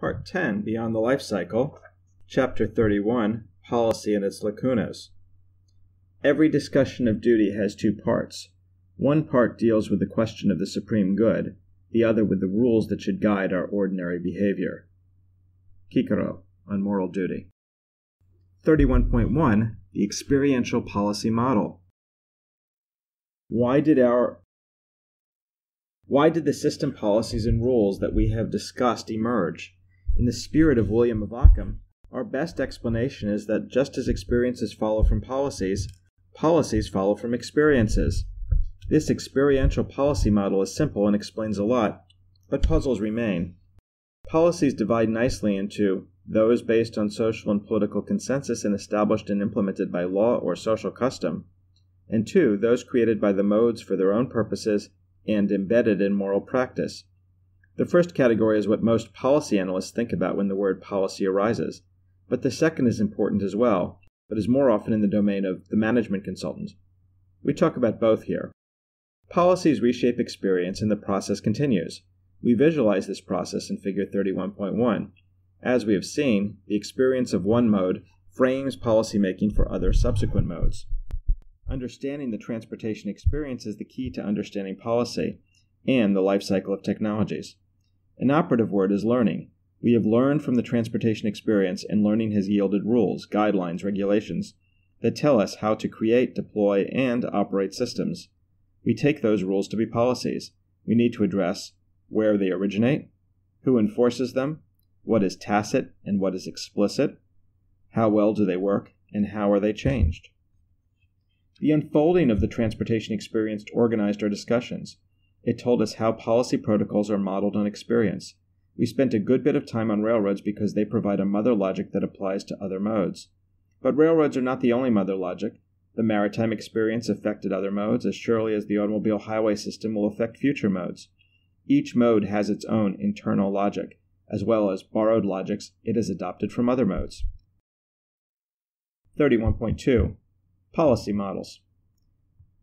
Part 10 Beyond the Life Cycle, Chapter 31 Policy and its Lacunas. Every discussion of duty has two parts. One part deals with the question of the supreme good, the other with the rules that should guide our ordinary behavior. Cicero on Moral Duty. 31.1 The Experiential Policy Model. Why did our why did the system policies and rules that we have discussed emerge? In the spirit of William of Ockham, our best explanation is that just as experiences follow from policies, policies follow from experiences. This experiential policy model is simple and explains a lot, but puzzles remain. Policies divide nicely into those based on social and political consensus and established and implemented by law or social custom, and two, those created by the modes for their own purposes and embedded in moral practice. The first category is what most policy analysts think about when the word policy arises, but the second is important as well, but is more often in the domain of the management consultant. We talk about both here. Policies reshape experience and the process continues. We visualize this process in Figure 31.1. As we have seen, the experience of one mode frames policymaking for other subsequent modes. Understanding the transportation experience is the key to understanding policy and the life cycle of technologies. An operative word is learning. We have learned from the transportation experience, and learning has yielded rules, guidelines, regulations that tell us how to create, deploy, and operate systems. We take those rules to be policies. We need to address where they originate, who enforces them, what is tacit and what is explicit, how well do they work, and how are they changed. The unfolding of the transportation experience organized our discussions. It told us how policy protocols are modeled on experience. We spent a good bit of time on railroads because they provide a mother logic that applies to other modes. But railroads are not the only mother logic. The maritime experience affected other modes as surely as the automobile highway system will affect future modes. Each mode has its own internal logic, as well as borrowed logics it has adopted from other modes. 31.2 Policy Models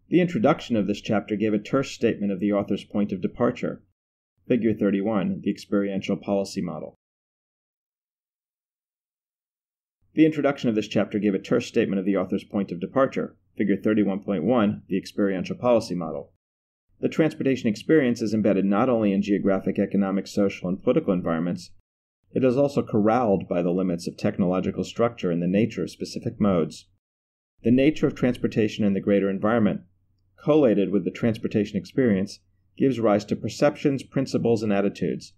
the introduction of this chapter gave a terse statement of the author's point of departure. Figure 31, the experiential policy model. The introduction of this chapter gave a terse statement of the author's point of departure. Figure 31.1, the experiential policy model. The transportation experience is embedded not only in geographic, economic, social, and political environments, it is also corralled by the limits of technological structure and the nature of specific modes. The nature of transportation in the greater environment collated with the transportation experience, gives rise to perceptions, principles, and attitudes.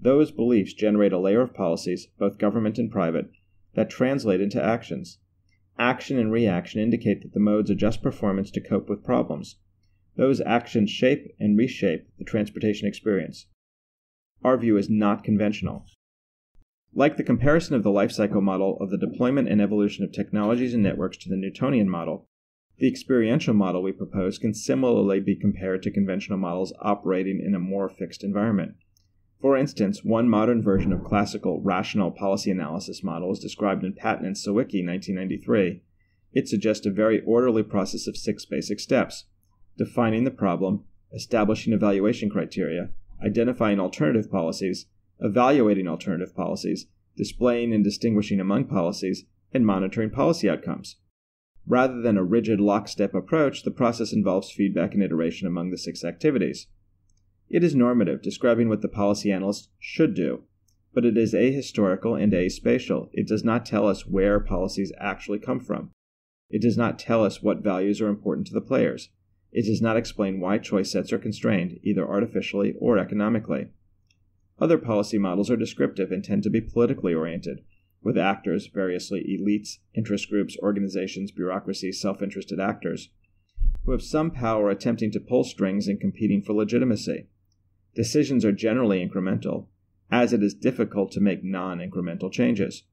Those beliefs generate a layer of policies, both government and private, that translate into actions. Action and reaction indicate that the modes adjust performance to cope with problems. Those actions shape and reshape the transportation experience. Our view is not conventional. Like the comparison of the life cycle model of the deployment and evolution of technologies and networks to the Newtonian model, the experiential model we propose can similarly be compared to conventional models operating in a more fixed environment. For instance, one modern version of classical rational policy analysis model is described in Patton and Sawicki 1993. It suggests a very orderly process of six basic steps defining the problem, establishing evaluation criteria, identifying alternative policies, evaluating alternative policies, displaying and distinguishing among policies, and monitoring policy outcomes. Rather than a rigid lockstep approach, the process involves feedback and iteration among the six activities. It is normative, describing what the policy analyst should do, but it is ahistorical and aspatial. It does not tell us where policies actually come from. It does not tell us what values are important to the players. It does not explain why choice sets are constrained, either artificially or economically. Other policy models are descriptive and tend to be politically oriented, with actors, variously elites, interest groups, organizations, bureaucracies, self interested actors, who have some power attempting to pull strings and competing for legitimacy. Decisions are generally incremental, as it is difficult to make non incremental changes.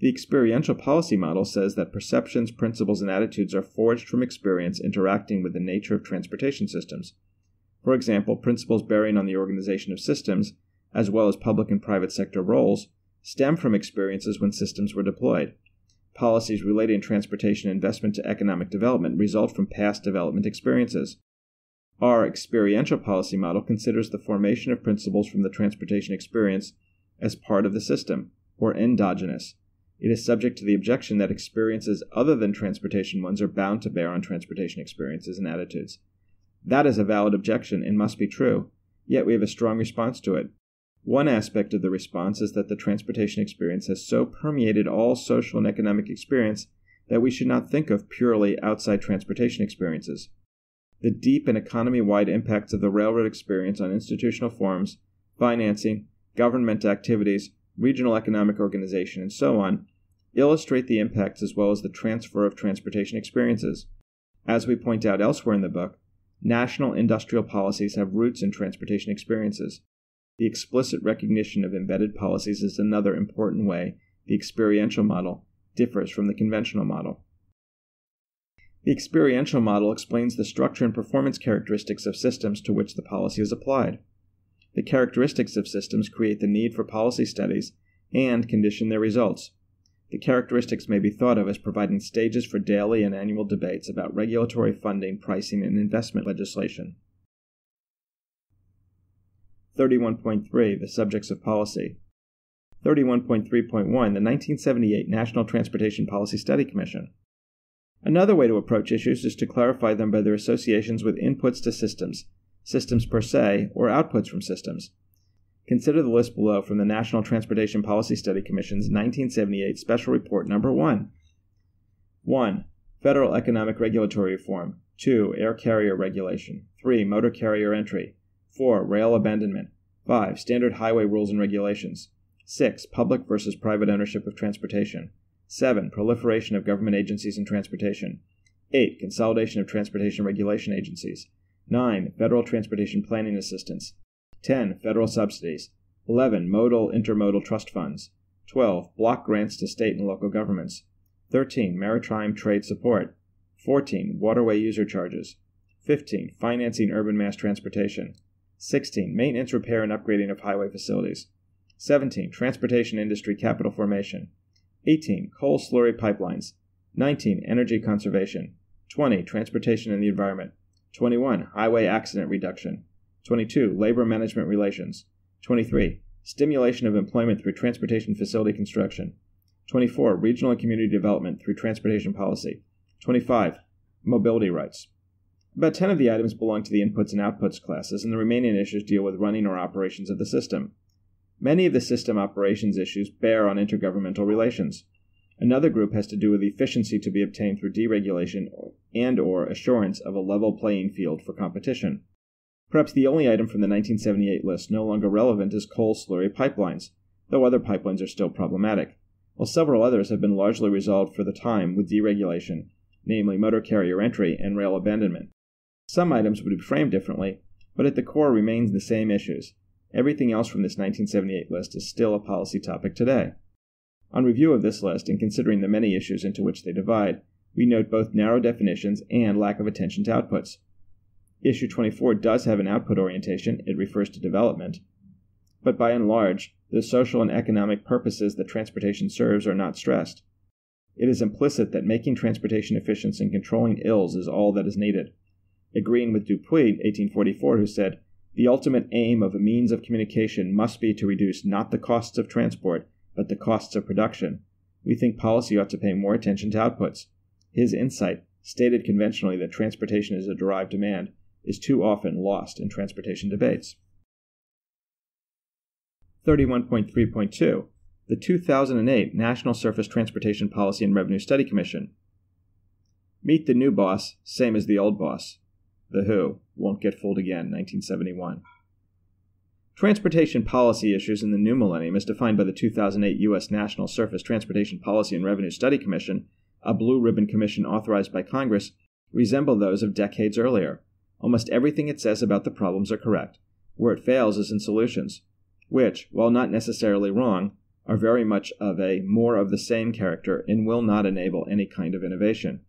The experiential policy model says that perceptions, principles, and attitudes are forged from experience interacting with the nature of transportation systems. For example, principles bearing on the organization of systems, as well as public and private sector roles, stem from experiences when systems were deployed. Policies relating transportation investment to economic development result from past development experiences. Our experiential policy model considers the formation of principles from the transportation experience as part of the system, or endogenous. It is subject to the objection that experiences other than transportation ones are bound to bear on transportation experiences and attitudes. That is a valid objection and must be true, yet we have a strong response to it. One aspect of the response is that the transportation experience has so permeated all social and economic experience that we should not think of purely outside transportation experiences. The deep and economy wide impacts of the railroad experience on institutional forms, financing, government activities, regional economic organization, and so on illustrate the impacts as well as the transfer of transportation experiences. As we point out elsewhere in the book, national industrial policies have roots in transportation experiences. The explicit recognition of embedded policies is another important way the experiential model differs from the conventional model. The experiential model explains the structure and performance characteristics of systems to which the policy is applied. The characteristics of systems create the need for policy studies and condition their results. The characteristics may be thought of as providing stages for daily and annual debates about regulatory funding, pricing, and investment legislation. 31.3 The Subjects of Policy. 31.3.1 The 1978 National Transportation Policy Study Commission. Another way to approach issues is to clarify them by their associations with inputs to systems, systems per se, or outputs from systems. Consider the list below from the National Transportation Policy Study Commission's 1978 Special Report Number 1. 1. Federal Economic Regulatory Reform. 2. Air Carrier Regulation. 3. Motor Carrier Entry. 4. Rail abandonment. 5. Standard highway rules and regulations. 6. Public versus private ownership of transportation. 7. Proliferation of government agencies in transportation. 8. Consolidation of transportation regulation agencies. 9. Federal transportation planning assistance. 10. Federal subsidies. 11. Modal intermodal trust funds. 12. Block grants to state and local governments. 13. Maritime trade support. 14. Waterway user charges. 15. Financing urban mass transportation. 16. Maintenance, repair, and upgrading of highway facilities. 17. Transportation industry capital formation. 18. Coal slurry pipelines. 19. Energy conservation. 20. Transportation and the environment. 21. Highway accident reduction. 22. Labor management relations. 23. Stimulation of employment through transportation facility construction. 24. Regional and community development through transportation policy. 25. Mobility rights. About 10 of the items belong to the inputs and outputs classes, and the remaining issues deal with running or operations of the system. Many of the system operations issues bear on intergovernmental relations. Another group has to do with efficiency to be obtained through deregulation and or assurance of a level playing field for competition. Perhaps the only item from the 1978 list no longer relevant is coal slurry pipelines, though other pipelines are still problematic, while several others have been largely resolved for the time with deregulation, namely motor carrier entry and rail abandonment. Some items would be framed differently, but at the core remains the same issues. Everything else from this 1978 list is still a policy topic today. On review of this list and considering the many issues into which they divide, we note both narrow definitions and lack of attention to outputs. Issue 24 does have an output orientation, it refers to development, but by and large, the social and economic purposes that transportation serves are not stressed. It is implicit that making transportation efficient and controlling ills is all that is needed agreeing with Dupuit, 1844, who said, The ultimate aim of a means of communication must be to reduce not the costs of transport, but the costs of production. We think policy ought to pay more attention to outputs. His insight, stated conventionally that transportation is a derived demand, is too often lost in transportation debates. 31.3.2 The 2008 National Surface Transportation Policy and Revenue Study Commission. Meet the new boss, same as the old boss. The Who, Won't Get Fooled Again, 1971. Transportation policy issues in the new millennium, as defined by the 2008 U.S. National Surface Transportation Policy and Revenue Study Commission, a blue ribbon commission authorized by Congress, resemble those of decades earlier. Almost everything it says about the problems are correct. Where it fails is in solutions, which, while not necessarily wrong, are very much of a more of the same character and will not enable any kind of innovation.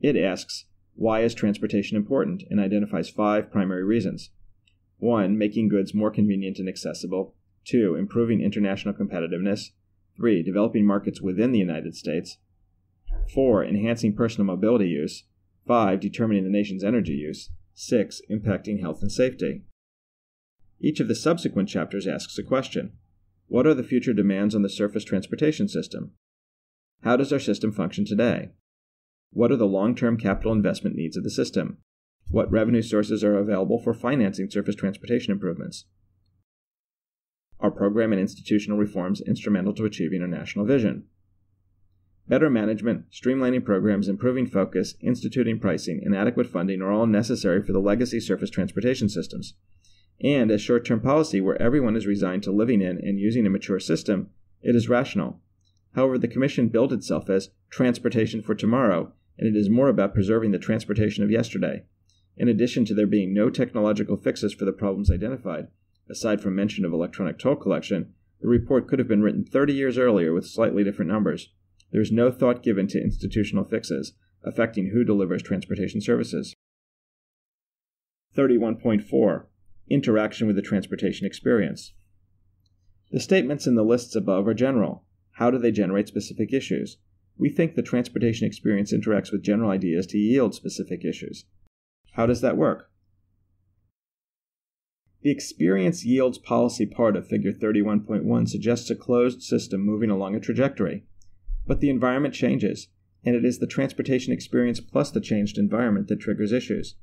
It asks, why is transportation important? and identifies five primary reasons. 1. Making goods more convenient and accessible. 2. Improving international competitiveness. 3. Developing markets within the United States. 4. Enhancing personal mobility use. 5. Determining the nation's energy use. 6. Impacting health and safety. Each of the subsequent chapters asks a question. What are the future demands on the surface transportation system? How does our system function today? What are the long term capital investment needs of the system? What revenue sources are available for financing surface transportation improvements? Are program and institutional reforms instrumental to achieving our national vision? Better management, streamlining programs, improving focus, instituting pricing, and adequate funding are all necessary for the legacy surface transportation systems. And as short term policy where everyone is resigned to living in and using a mature system, it is rational. However, the Commission billed itself as transportation for tomorrow, and it is more about preserving the transportation of yesterday. In addition to there being no technological fixes for the problems identified, aside from mention of electronic toll collection, the report could have been written 30 years earlier with slightly different numbers. There is no thought given to institutional fixes affecting who delivers transportation services. 31.4 Interaction with the transportation experience. The statements in the lists above are general. How do they generate specific issues? We think the transportation experience interacts with general ideas to yield specific issues. How does that work? The experience yields policy part of Figure 31.1 suggests a closed system moving along a trajectory. But the environment changes, and it is the transportation experience plus the changed environment that triggers issues.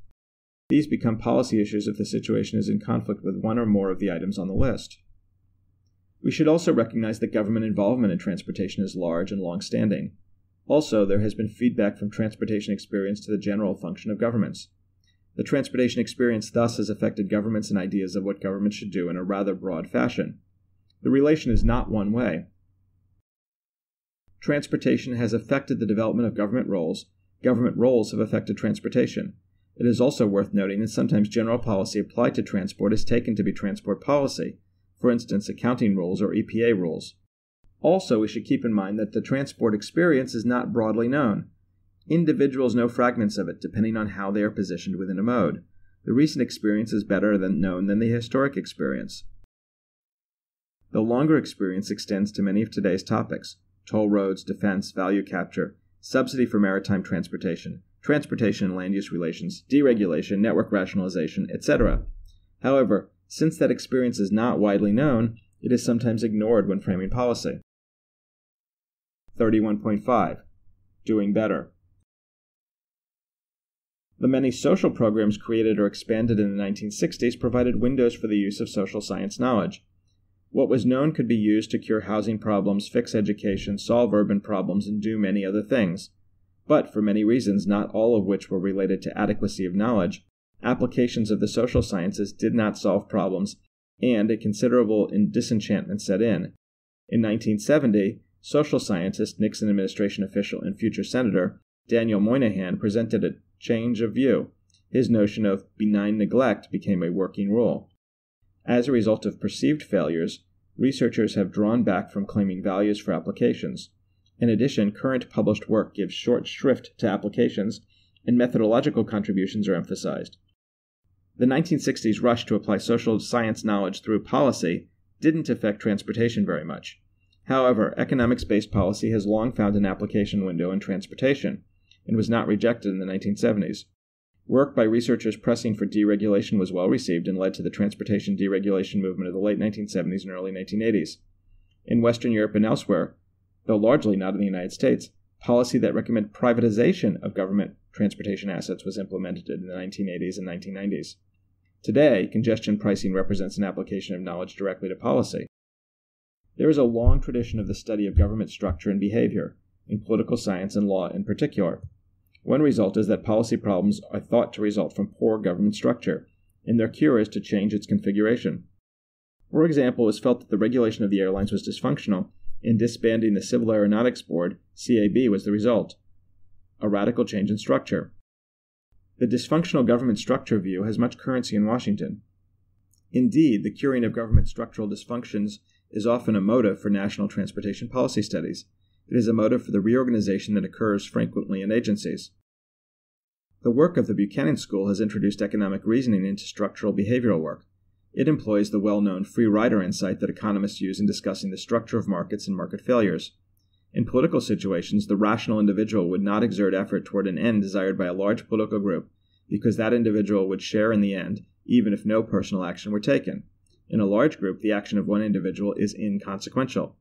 These become policy issues if the situation is in conflict with one or more of the items on the list. We should also recognize that government involvement in transportation is large and long standing. Also, there has been feedback from transportation experience to the general function of governments. The transportation experience thus has affected governments and ideas of what government should do in a rather broad fashion. The relation is not one way. Transportation has affected the development of government roles, government roles have affected transportation. It is also worth noting that sometimes general policy applied to transport is taken to be transport policy, for instance, accounting rules or EPA rules. Also, we should keep in mind that the transport experience is not broadly known. Individuals know fragments of it, depending on how they are positioned within a mode. The recent experience is better than known than the historic experience. The longer experience extends to many of today's topics toll roads, defense, value capture, subsidy for maritime transportation, transportation and land use relations, deregulation, network rationalization, etc. However, since that experience is not widely known, it is sometimes ignored when framing policy. 31.5 Doing Better. The many social programs created or expanded in the 1960s provided windows for the use of social science knowledge. What was known could be used to cure housing problems, fix education, solve urban problems, and do many other things. But for many reasons, not all of which were related to adequacy of knowledge, applications of the social sciences did not solve problems, and a considerable disenchantment set in. In 1970, social scientist, Nixon administration official, and future senator Daniel Moynihan presented a change of view. His notion of benign neglect became a working rule. As a result of perceived failures, researchers have drawn back from claiming values for applications. In addition, current published work gives short shrift to applications, and methodological contributions are emphasized. The 1960s rush to apply social science knowledge through policy didn't affect transportation very much. However, economics based policy has long found an application window in transportation and was not rejected in the 1970s. Work by researchers pressing for deregulation was well received and led to the transportation deregulation movement of the late 1970s and early 1980s. In Western Europe and elsewhere, though largely not in the United States, policy that recommended privatization of government transportation assets was implemented in the 1980s and 1990s. Today, congestion pricing represents an application of knowledge directly to policy. There is a long tradition of the study of government structure and behavior, in political science and law in particular. One result is that policy problems are thought to result from poor government structure, and their cure is to change its configuration. For example, it was felt that the regulation of the airlines was dysfunctional, and disbanding the Civil Aeronautics Board, CAB, was the result. A radical change in structure. The dysfunctional government structure view has much currency in Washington. Indeed, the curing of government structural dysfunctions is often a motive for national transportation policy studies. It is a motive for the reorganization that occurs frequently in agencies. The work of the Buchanan School has introduced economic reasoning into structural behavioral work. It employs the well known free rider insight that economists use in discussing the structure of markets and market failures. In political situations, the rational individual would not exert effort toward an end desired by a large political group because that individual would share in the end, even if no personal action were taken. In a large group, the action of one individual is inconsequential.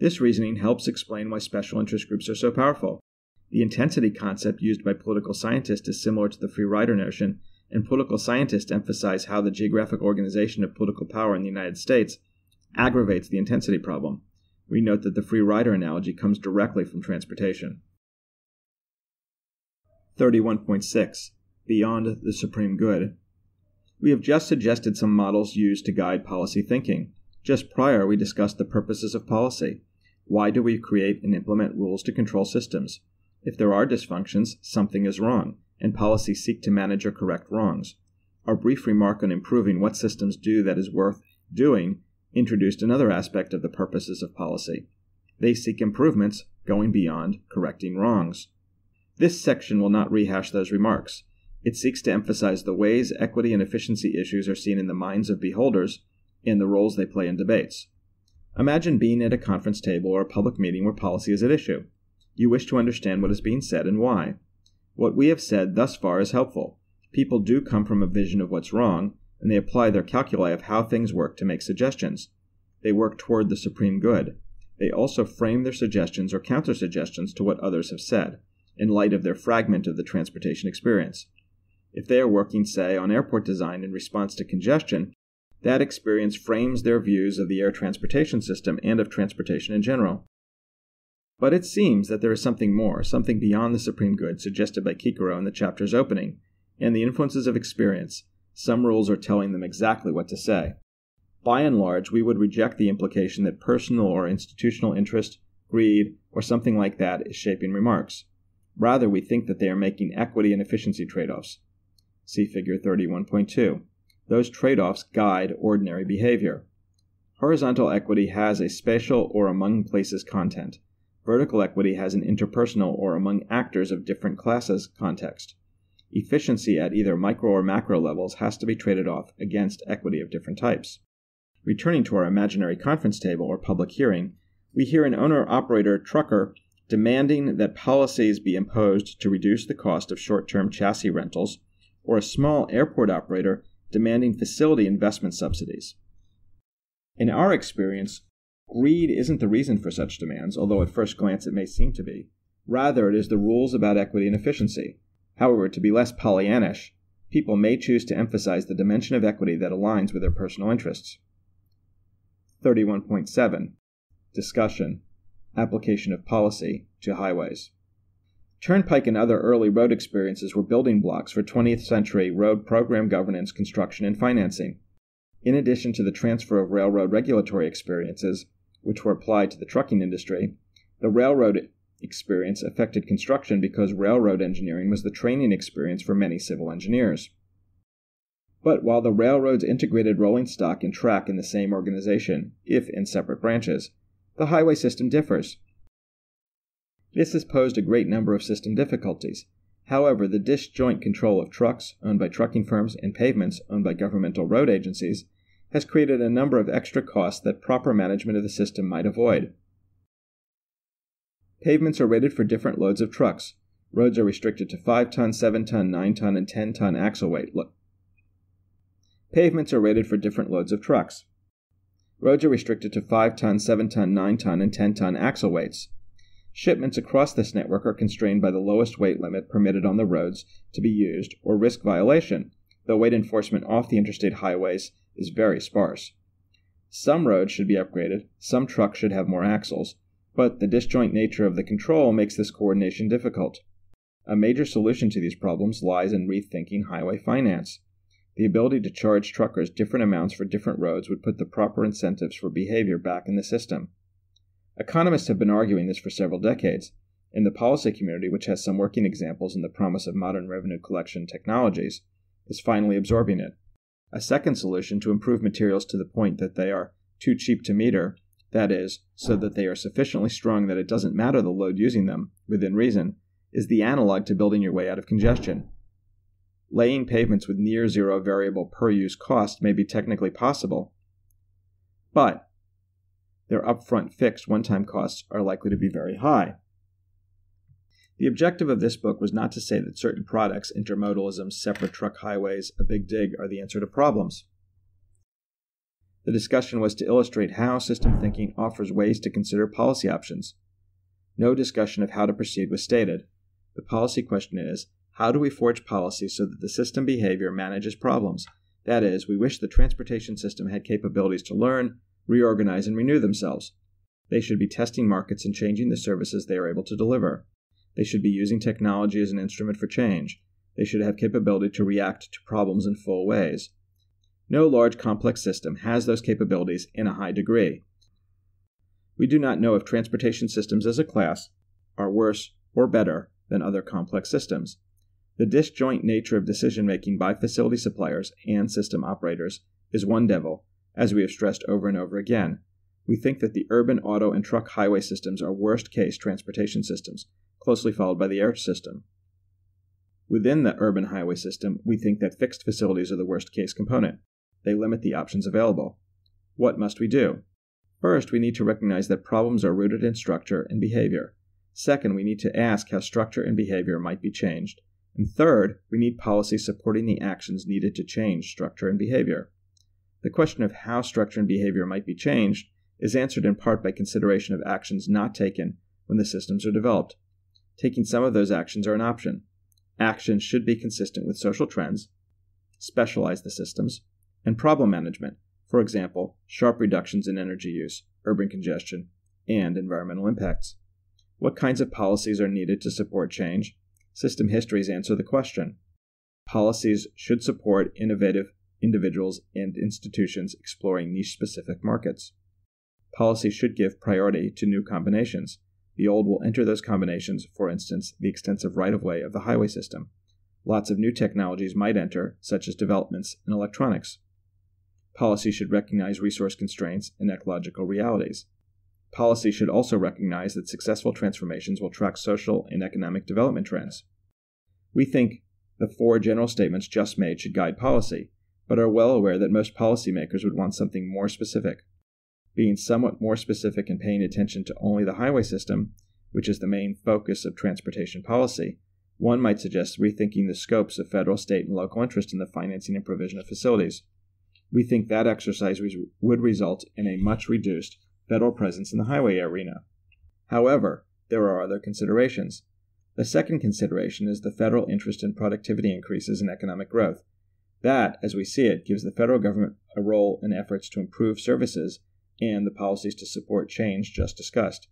This reasoning helps explain why special interest groups are so powerful. The intensity concept used by political scientists is similar to the free rider notion, and political scientists emphasize how the geographic organization of political power in the United States aggravates the intensity problem. We note that the free rider analogy comes directly from transportation. 31.6 Beyond the Supreme Good. We have just suggested some models used to guide policy thinking. Just prior, we discussed the purposes of policy. Why do we create and implement rules to control systems? If there are dysfunctions, something is wrong, and policies seek to manage or correct wrongs. Our brief remark on improving what systems do that is worth doing introduced another aspect of the purposes of policy. They seek improvements going beyond correcting wrongs. This section will not rehash those remarks. It seeks to emphasize the ways equity and efficiency issues are seen in the minds of beholders and the roles they play in debates. Imagine being at a conference table or a public meeting where policy is at issue. You wish to understand what is being said and why. What we have said thus far is helpful. People do come from a vision of what's wrong, and they apply their calculi of how things work to make suggestions. They work toward the supreme good. They also frame their suggestions or counter suggestions to what others have said, in light of their fragment of the transportation experience. If they are working, say, on airport design in response to congestion, that experience frames their views of the air transportation system and of transportation in general. But it seems that there is something more, something beyond the supreme good suggested by Kikero in the chapter's opening, and the influences of experience. Some rules are telling them exactly what to say. By and large, we would reject the implication that personal or institutional interest, greed, or something like that is shaping remarks. Rather, we think that they are making equity and efficiency trade offs. See Figure 31.2. Those trade offs guide ordinary behavior. Horizontal equity has a spatial or among places content. Vertical equity has an interpersonal or among actors of different classes context. Efficiency at either micro or macro levels has to be traded off against equity of different types. Returning to our imaginary conference table or public hearing, we hear an owner operator trucker demanding that policies be imposed to reduce the cost of short term chassis rentals, or a small airport operator demanding facility investment subsidies. In our experience, Greed isn't the reason for such demands, although at first glance it may seem to be. Rather, it is the rules about equity and efficiency. However, to be less Pollyannish, people may choose to emphasize the dimension of equity that aligns with their personal interests. 31.7 Discussion Application of Policy to Highways. Turnpike and other early road experiences were building blocks for 20th century road program governance, construction, and financing. In addition to the transfer of railroad regulatory experiences, which were applied to the trucking industry, the railroad experience affected construction because railroad engineering was the training experience for many civil engineers. But while the railroads integrated rolling stock and track in the same organization, if in separate branches, the highway system differs. This has posed a great number of system difficulties. However, the disjoint control of trucks, owned by trucking firms, and pavements, owned by governmental road agencies, has created a number of extra costs that proper management of the system might avoid. Pavements are rated for different loads of trucks. Roads are restricted to 5 ton, 7 ton, 9 ton, and 10 ton axle weight. Look. Pavements are rated for different loads of trucks. Roads are restricted to 5 ton, 7 ton, 9 ton, and 10 ton axle weights. Shipments across this network are constrained by the lowest weight limit permitted on the roads to be used or risk violation, though weight enforcement off the interstate highways is very sparse. Some roads should be upgraded, some trucks should have more axles, but the disjoint nature of the control makes this coordination difficult. A major solution to these problems lies in rethinking highway finance. The ability to charge truckers different amounts for different roads would put the proper incentives for behavior back in the system. Economists have been arguing this for several decades, and the policy community, which has some working examples in the promise of modern revenue collection technologies, is finally absorbing it. A second solution to improve materials to the point that they are too cheap to meter, that is, so that they are sufficiently strong that it doesn't matter the load using them, within reason, is the analog to building your way out of congestion. Laying pavements with near zero variable per use cost may be technically possible, but their upfront fixed one time costs are likely to be very high. The objective of this book was not to say that certain products, intermodalism, separate truck highways, a big dig, are the answer to problems. The discussion was to illustrate how system thinking offers ways to consider policy options. No discussion of how to proceed was stated. The policy question is how do we forge policy so that the system behavior manages problems? That is, we wish the transportation system had capabilities to learn, reorganize, and renew themselves. They should be testing markets and changing the services they are able to deliver. They should be using technology as an instrument for change. They should have capability to react to problems in full ways. No large complex system has those capabilities in a high degree. We do not know if transportation systems as a class are worse or better than other complex systems. The disjoint nature of decision making by facility suppliers and system operators is one devil, as we have stressed over and over again. We think that the urban auto and truck highway systems are worst case transportation systems, closely followed by the air system. Within the urban highway system, we think that fixed facilities are the worst case component. They limit the options available. What must we do? First, we need to recognize that problems are rooted in structure and behavior. Second, we need to ask how structure and behavior might be changed. And third, we need policy supporting the actions needed to change structure and behavior. The question of how structure and behavior might be changed is answered in part by consideration of actions not taken when the systems are developed. Taking some of those actions are an option. Actions should be consistent with social trends, specialize the systems, and problem management, for example, sharp reductions in energy use, urban congestion, and environmental impacts. What kinds of policies are needed to support change? System histories answer the question. Policies should support innovative individuals and institutions exploring niche specific markets. Policy should give priority to new combinations. The old will enter those combinations, for instance, the extensive right of way of the highway system. Lots of new technologies might enter, such as developments in electronics. Policy should recognize resource constraints and ecological realities. Policy should also recognize that successful transformations will track social and economic development trends. We think the four general statements just made should guide policy, but are well aware that most policymakers would want something more specific. Being somewhat more specific and paying attention to only the highway system, which is the main focus of transportation policy, one might suggest rethinking the scopes of federal, state, and local interest in the financing and provision of facilities we think that exercise would result in a much reduced federal presence in the highway arena. However, there are other considerations. The second consideration is the federal interest in productivity increases and economic growth. That, as we see it, gives the federal government a role in efforts to improve services and the policies to support change just discussed.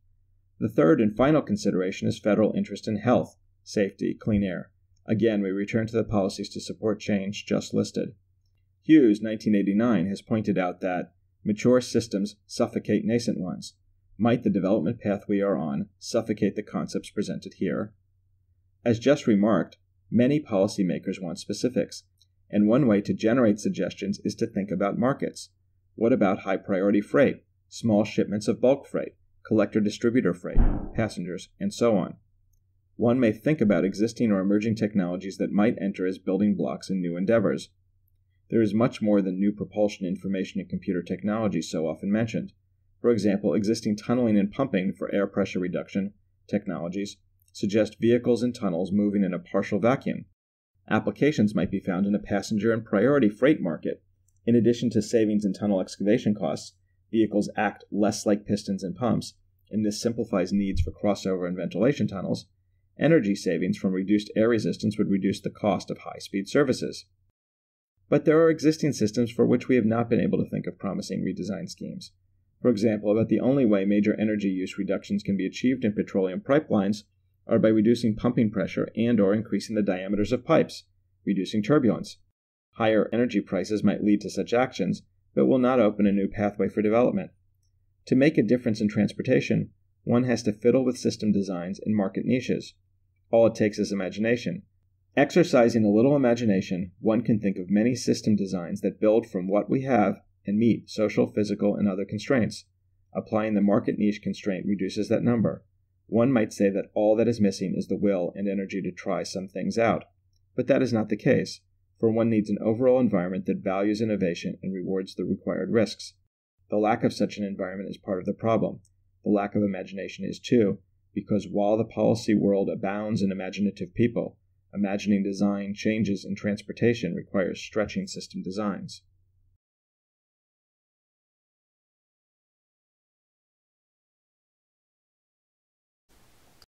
The third and final consideration is federal interest in health, safety, clean air. Again, we return to the policies to support change just listed. Hughes, 1989, has pointed out that mature systems suffocate nascent ones. Might the development path we are on suffocate the concepts presented here? As just remarked, many policymakers want specifics, and one way to generate suggestions is to think about markets. What about high priority freight, small shipments of bulk freight, collector distributor freight, passengers, and so on? One may think about existing or emerging technologies that might enter as building blocks in new endeavors. There is much more than new propulsion information and computer technology so often mentioned. For example, existing tunneling and pumping for air pressure reduction technologies suggest vehicles and tunnels moving in a partial vacuum. Applications might be found in a passenger and priority freight market. In addition to savings in tunnel excavation costs, vehicles act less like pistons and pumps, and this simplifies needs for crossover and ventilation tunnels. Energy savings from reduced air resistance would reduce the cost of high speed services. But there are existing systems for which we have not been able to think of promising redesign schemes. For example, about the only way major energy use reductions can be achieved in petroleum pipelines are by reducing pumping pressure and or increasing the diameters of pipes, reducing turbulence. Higher energy prices might lead to such actions, but will not open a new pathway for development. To make a difference in transportation, one has to fiddle with system designs and market niches. All it takes is imagination, Exercising a little imagination, one can think of many system designs that build from what we have and meet social, physical, and other constraints. Applying the market niche constraint reduces that number. One might say that all that is missing is the will and energy to try some things out. But that is not the case, for one needs an overall environment that values innovation and rewards the required risks. The lack of such an environment is part of the problem. The lack of imagination is too, because while the policy world abounds in imaginative people, Imagining design changes in transportation requires stretching system designs.